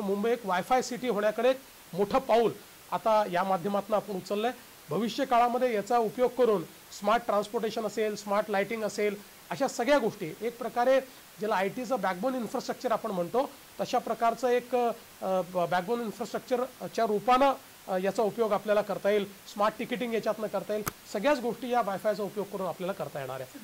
मुंबई एक wifi city होण्याकडे एक मोठं पाऊल आता या माध्यमातून आपण है भविष्य काळामध्ये याचा उपयोग करून स्मार्ट ट्रान्सपोर्टेशन असेल स्मार्ट लाइटिंग असेल, अशा सगळ्या गोष्टी. एक प्रकारे ज्याला आय टीचं बॅकबोन इन्फ्रास्ट्रक्चर आपण म्हणतो, तशा प्रकारचं एक बॅकबोन इन्फ्रास्ट्रक्चरच्या रूपानं रूपान याचा उपयोग आपल्याला करता येईल. स्मार्ट तिकिटिंग याच्यातनं करता येईल. सगळ्याच गोष्टी या वायफायचा उपयोग करून आपल्याला करता येणार आहे.